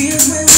Here's where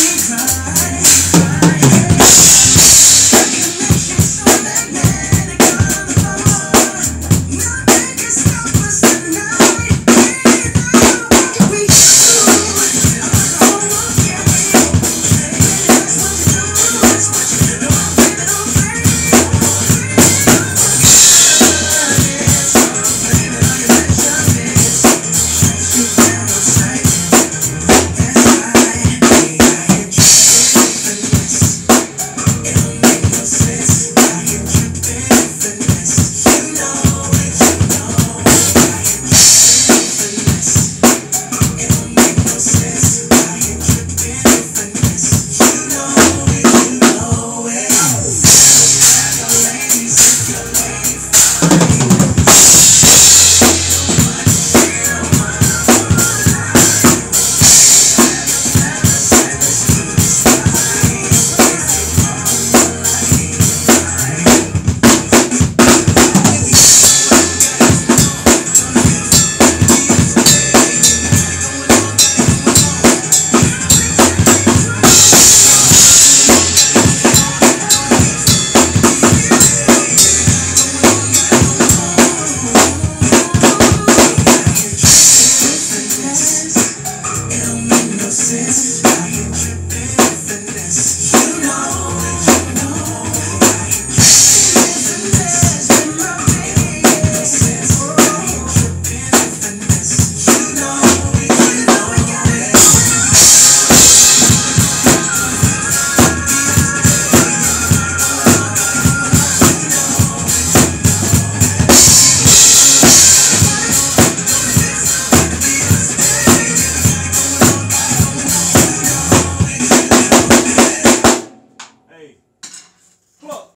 Sim, sim.